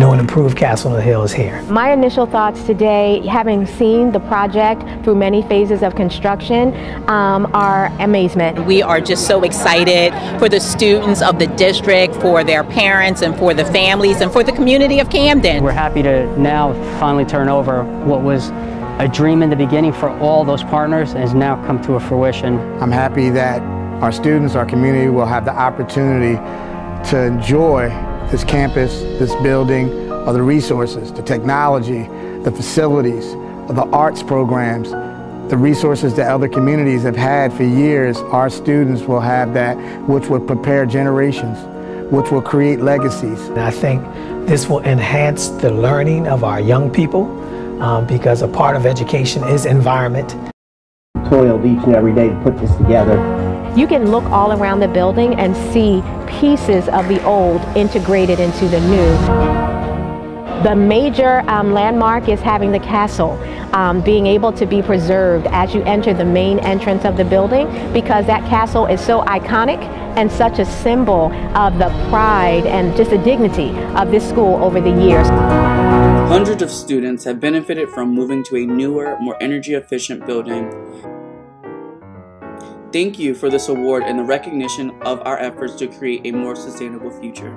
new and improved Castle on the Hill is here. My initial thoughts today, having seen the project through many phases of construction, um, are amazement. We are just so excited for the students of the district, for their parents, and for the families, and for the community of Camden. We're happy to now finally turn over what was a dream in the beginning for all those partners and has now come to a fruition. I'm happy that our students, our community will have the opportunity to enjoy this campus, this building, of the resources, the technology, the facilities, the arts programs, the resources that other communities have had for years, our students will have that, which will prepare generations, which will create legacies. And I think this will enhance the learning of our young people um, because a part of education is environment. Toiled each and every day to put this together. You can look all around the building and see pieces of the old integrated into the new. The major um, landmark is having the castle um, being able to be preserved as you enter the main entrance of the building because that castle is so iconic and such a symbol of the pride and just the dignity of this school over the years. Hundreds of students have benefited from moving to a newer, more energy efficient building. Thank you for this award and the recognition of our efforts to create a more sustainable future.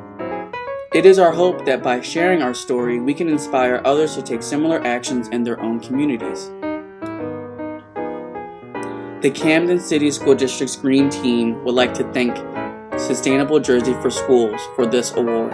It is our hope that by sharing our story, we can inspire others to take similar actions in their own communities. The Camden City School District's Green Team would like to thank Sustainable Jersey for Schools for this award.